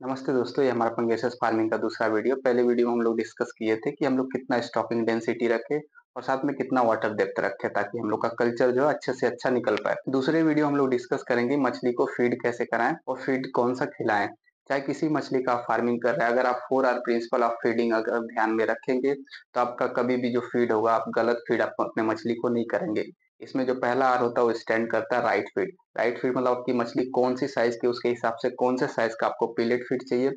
नमस्ते दोस्तों, ये हमारा पंगेसस फ़ार्मिंग का दूसरा वीडियो। पहले वीडियो में हम लोग डिस्कस किए थे कि हम लोग कितना स्टॉकिंग डेंसिटी रखें और साथ में कितना वाटर डेप्थ रखें ताकि हम लोग का कल्चर जो है अच्छे से अच्छा निकल पाए। दूसरे वीडियो हम लोग डिस्कस करेंगे मछली को फ़ीड कैसे कराएँ और फ़ीड कौन-सा खिलाएँ। चाहे किसी मछली का फ़ार्मिंग कर रहे हैं, अगर आप four R principle of feeding अगर ध्यान में रखेंगे, तो आपका कभी भी जो फ़ीड होगा, आप गलत फ़ीड आप अपने मछली को नहीं करेंगे। इसमें जो पहला आर होता है वो स्टैंड करता है राइट फ़ीड। राइट फ़ीड मतलब आपकी मछली कौन-सी साइज़ की उसके हिसाब से कौन से साइज़ का आपको पिलेट फ़ीड चाहिए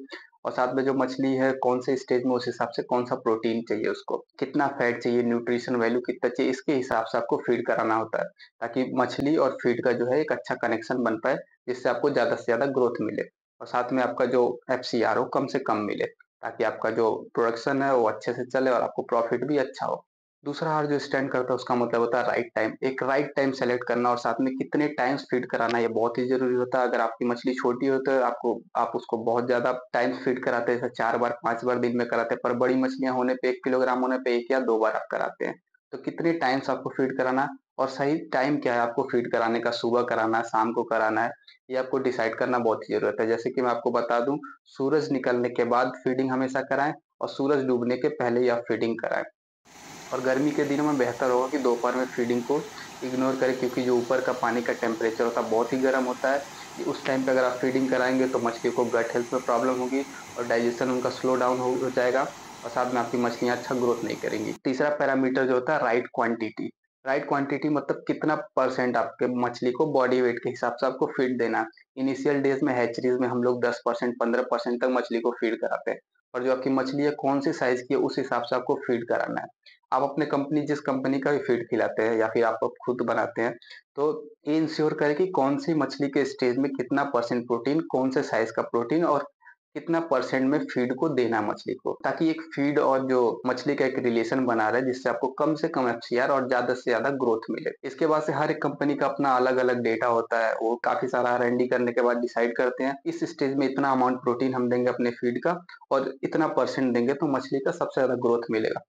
और साथ में जो मछली है कौन से स्टेज में उस हिसाब से कौन-सा प्रोटीन चाहिए उसको, कितना फैट चाहिए, न्यूट्रिशन वैल्यू कितना चाहिए, इसके हिसाब से आपको फ़ीड कराना होता है, ताकि मछली और फ़ीड का जो है एक अच्छा कनेक्शन बन पाए, जिससे आपको ज़्यादा से ज़्यादा ग्रोथ मिले और साथ में आपका जो एफसीआर हो कम से कम मिले, ताकि आपका जो प्रोडक्शन है वो अच्छे से चले और आपको प्रॉफिट भी अच्छा हो। दूसरा हार जो स्टैंड करता है उसका मतलब होता है राइट टाइम। एक राइट टाइम सेलेक्ट करना और साथ में कितने टाइम्स फ़ीड कराना ये बहुत ही ज़रूरी होता है। अगर आपकी मछली छोटी हो तो आपको आप उसको बहुत ज़्यादा टाइम्स फ़ीड कराते हैं, 4 बार, पाँच बार दिन में कराते हैं, पर बड़ी मछलियाँ होने पे एक किलोग्राम होने पे एक या दो बार आप कराते हैं। तो कितने टाइम्स आपको फ़ीड कराना और सही टाइम क्या है आपको फ़ीड कराने का, सुबह कराना है, शाम को कराना है, ये आपको डिसाइड करना बहुत ही ज़रूरत है। जैसे कि मैं आपको बता दूँ, सूरज निकलने के बाद फीडिंग हमेशा कराएँ और सूरज डूबने के पहले ही आप फीडिंग कराएँ। और गर्मी के दिनों में बेहतर होगा कि दोपहर में फीडिंग को इग्नोर करें, क्योंकि जो ऊपर का पानी का टेम्परेचर होता है, बहुत ही गर्म होता है। उस टाइम पे अगर आप फीडिंग कराएँगे तो मछली को गट हेल्थ में प्रॉब्लम होगी और डाइजेशन उनका स्लो डाउन हो जाएगा और साथ में आपकी मछलियाँ अच्छा ग्रोथ नहीं करेंगी। तीसरा पैरामीटर जो होता है राइट क्वांटिटी राइट क्वांटिटी मतलब कितना परसेंट आपके मछली को बॉडी वेट के हिसाब से आपको फ़ीड देना इनिशियल डेज़ में हैचरीज में हम लोग 10 परसेंट पंद्रह परसेंट तक मछली को फ़ीड कराते हैं। और जो आपकी मछली है, कौन सी साइज़ की है, उस हिसाब से आपको फ़ीड कराना है। आप अपने कंपनी जिस कंपनी का भी फ़ीड खिलाते हैं या फिर आप खुद बनाते हैं तो ये इंश्योर करें कि कौन सी मछली के स्टेज में कितना परसेंट प्रोटीन कौन से साइज़ का प्रोटीन और कितना परसेंट में फ़ीड को देना मछली को। ताकि एक फ़ीड और जो मछली का एक रिलेशन बना रहे, जिससे आपको कम से कम एफसीआर और ज़्यादा से ज़्यादा ग्रोथ मिले। इसके बाद से हर एक कंपनी का अपना अलग अलग डेटा होता है, वो काफ़ी सारा आर करने के बाद डिसाइड करते हैं, इस स्टेज में इतना अमाउंट प्रोटीन हम देंगे अपने फ़ीड का और इतना परसेंट देंगे तो मछली का सबसे ज़्यादा ग्रोथ मिलेगा।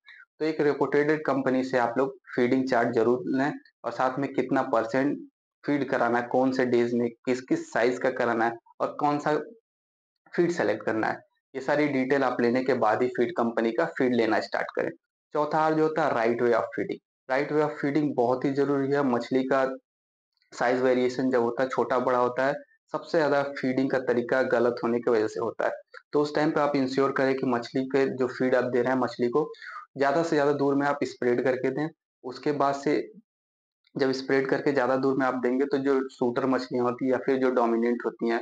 तो एक रेपुटेटेड कंपनी से आप लोग फीडिंग चार्ट ज़रूर लें और साथ में कितना परसेंट फ़ीड कराना है, कौन से डेज़ में किस किस साइज़ का कराना है और कौन सा फ़ीड सेलेक्ट करना है। ये सारी डिटेल आप लेने के बाद ही फ़ीड कंपनी का फ़ीड लेना स्टार्ट करें। चौथा जो होता है right way of feeding right way of feeding बहुत ही ज़रूरी है। मछली का साइज़ वेरिएशन जब होता है, छोटा बड़ा होता है, सबसे ज़्यादा फीडिंग का तरीका गलत होने की वजह से होता है। तो उस टाइम पे आप इंश्योर करें कि मछली के जो फ़ीड आप दे रहे हैं, मछली को ज़्यादा से ज़्यादा दूर में आप स्प्रेड करके दें, उसके बाद से जब स्प्रेड करके ज़्यादा दूर में आप देंगे तो जो सूटर मछलियाँ होती हैं या फिर जो डोमिनेंट होती हैं,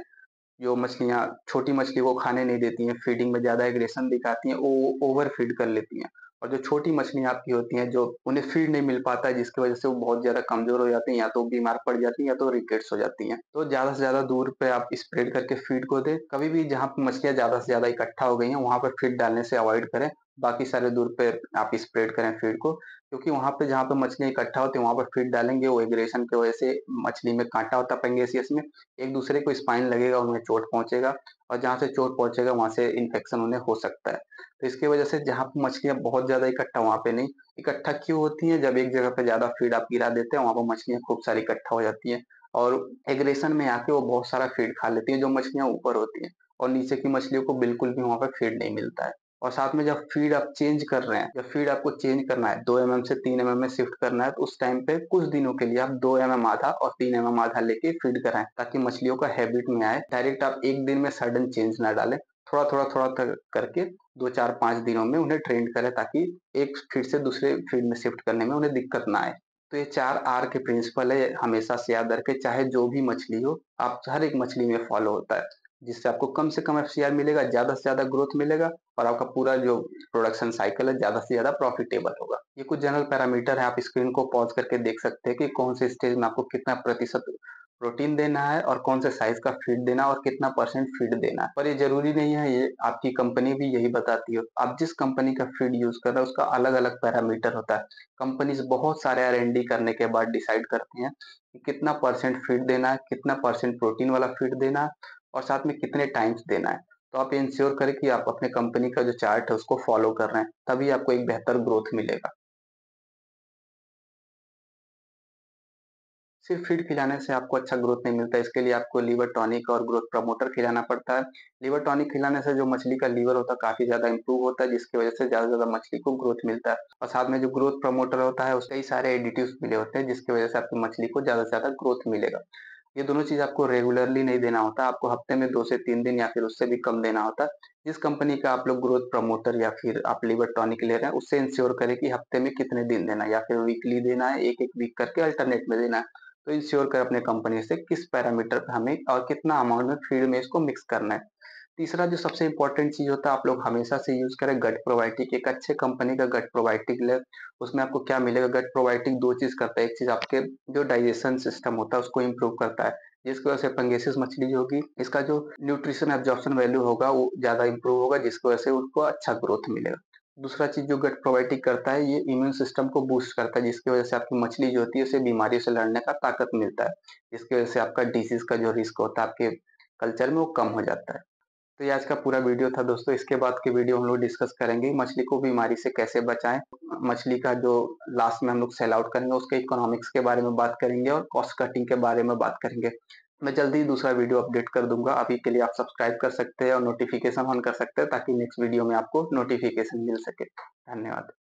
जो मछलियाँ, छोटी मछली को खाने नहीं देती हैं, फीडिंग में ज़्यादा एग्रेशन दिखाती हैं, वो ओवर फ़ीड कर लेती हैं। और जो छोटी मछलियाँ आपकी होती हैं जो उन्हें फ़ीड नहीं मिल पाता है, जिसकी वजह से वो बहुत ज़्यादा कमज़ोर हो जाती हैं, या तो बीमार पड़ जाती हैं या तो रिकेट्स हो जाती हैं। तो ज़्यादा से ज़्यादा दूर पे आप स्प्रेड करके फ़ीड को दें। कभी भी जहाँ पे मछलियाँ ज़्यादा से ज़्यादा इकट्ठा हो गई हैं, वहाँ पर फ़ीड डालने से अवॉइड करें। बाकी सारे दूर पे आप स्प्रेड करें फ़ीड को, क्योंकि वहाँ पे जहाँ पे मछलियाँ इकट्ठा होती है, वहाँ पर फ़ीड डालेंगे, वो एग्रेशन की वजह से मछली में कांटा होता पेंगेसियस में, एक दूसरे को स्पाइन लगेगा, उन्हें चोट पहुंचेगा, और जहाँ से चोट पहुंचेगा, वहाँ से इन्फेक्शन उन्हें हो सकता है। तो इसकी वजह से जहाँ पे मछलियाँ बहुत ज़्यादा इकट्ठा वहाँ पे नहीं। इकट्ठा क्यों होती है? जब एक जगह पे ज़्यादा फ़ीड आप गिरा देते हैं, वहाँ पर मछलियाँ खूब सारी इकट्ठा हो जाती है, और एग्रेशन में आके वो बहुत सारा फ़ीड खा लेती है, जो मछलियाँ ऊपर होती है, और नीचे की मछलियों को बिल्कुल भी वहाँ पे फ़ीड नहीं मिलता है। और साथ में जब फ़ीड आप चेंज कर रहे हैं जब फ़ीड आपको चेंज करना है दो एम से तीन एम में शिफ्ट करना है तो उस टाइम पे कुछ दिनों के लिए आप दो एम आधा और तीन एम आधा लेके फ़ीड कराएँ ताकि मछलियों का हैबिट में आए। डायरेक्ट आप एक दिन में सडन चेंज ना डालें। थोड़ा थोड़ा थोड़ा कर, करके दो चार पाँच दिनों में उन्हें ट्रेन करें ताकि एक फ़ीड से दूसरे फ़ीड में शिफ्ट करने में उन्हें दिक्कत ना आए। तो ये चार आर के प्रिंसिपल है हमेशा से याद रखें चाहे जो भी मछली हो आप हर एक मछली में फॉलो होता है। जिससे आपको कम से कम एफसीआर मिलेगा, ज़्यादा से ज़्यादा ग्रोथ मिलेगा और आपका पूरा जो प्रोडक्शन साइकिल है, ज़्यादा से ज़्यादा प्रॉफिटेबल होगा। ये कुछ जनरल पैरामीटर है, आप स्क्रीन को पॉज करके देख सकते हैं कि कौन से स्टेज में आपको कितना प्रतिशत प्रोटीन देना है और कौन से साइज़ का फ़ीड देना और कितना परसेंट फ़ीड देना है। पर ये ज़रूरी नहीं है, ये आपकी कंपनी भी यही बताती है। आप जिस कंपनी का फ़ीड यूज़ कर रहे हैं, उसका अलग अलग पैरामीटर होता है। कंपनीज़ बहुत सारे आर करने के बाद डिसाइड करती हैं कि कितना परसेंट फ़ीड देना है, कितना परसेंट प्रोटीन वाला फ़ीड देना है और साथ में कितने टाइम्स देना है। तो आप इंश्योर करें कि आप अपने कंपनी का जो चार्ट है उसको फॉलो कर रहे हैं, तभी आपको एक बेहतर ग्रोथ मिलेगा। सिर्फ़ फ़ीड खिलाने से आपको अच्छा ग्रोथ नहीं मिलता, इसके लिए आपको लीवर टॉनिक और ग्रोथ प्रमोटर खिलाना पड़ता है। लीवर टॉनिक खिलाने से जो मछली का लीवर होता है, काफ़ी ज़्यादा इंप्रूव होता है, जिसकी वजह से ज़्यादा से ज़्यादा मछली को ग्रोथ मिलता है। और साथ में जो ग्रोथ प्रमोटर होता है, उसके ही सारे एडिटिव मिले होते हैं, जिसकी वजह से आपकी मछली को ज़्यादा से ज़्यादा ग्रोथ मिलेगा। ये दोनों चीज़ आपको रेगुलरली नहीं देना होता, आपको हफ़्ते में दो से तीन दिन या फिर उससे भी कम देना होता। जिस कंपनी का आप लोग ग्रोथ प्रमोटर या फिर आप लिवर टॉनिक ले रहे हैं, उससे इंश्योर करें कि हफ़्ते में कितने दिन देना है या फिर वीकली देना है एक एक वीक करके अल्टरनेट में देना है। तो इंश्योर कर अपने कंपनी से किस पैरामीटर पे हमें और कितना अमाउंट में फ़ीड में इसको मिक्स करना है। तीसरा जो सबसे इंपॉर्टेंट चीज़ होता है, आप लोग हमेशा से यूज़ करें गट प्रोबायोटिक एक अच्छे कंपनी का गट प्रोबायोटिक ले, उसमें आपको क्या मिलेगा? गट प्रोबायोटिक दो चीज़ करता है। एक चीज़ आपके जो डाइजेशन सिस्टम होता है, उसको इम्प्रूव करता है। जिसकी वजह से पंगेसिस मछली होगी, इसका जो न्यूट्रिशन एब्जॉर्प्शन वैल्यू होगा, वो ज़्यादा इंप्रूव होगा, जिसकी वजह से उनको अच्छा ग्रोथ मिलेगा। दूसरा चीज़ जो गट प्रोबायोटिक करता है, ये इम्यून सिस्टम को बूस्ट करता है, जिसकी वजह से आपकी मछली जो होती है, उसे बीमारियों से लड़ने का ताकत मिलता है। जिसकी वजह से आपका डिज़ीज़ का जो रिस्क होता है, आपके कल्चर में वो कम हो जाता है। तो ये आज का पूरा वीडियो था दोस्तों। इसके बाद के वीडियो हम लोग डिस्कस करेंगे मछली को बीमारी से कैसे बचाएँ। मछली का जो लास्ट में हम लोग सेल आउट करेंगे, उसके इकोनॉमिक्स के बारे में बात करेंगे और कॉस्ट कटिंग के बारे में बात करेंगे। मैं जल्दी दूसरा वीडियो अपडेट कर दूँगा। अभी के लिए आप सब्सक्राइब कर सकते हैं और नोटिफिकेशन ऑन कर सकते हैं ताकि नेक्स्ट वीडियो में आपको नोटिफिकेशन मिल सके। धन्यवाद।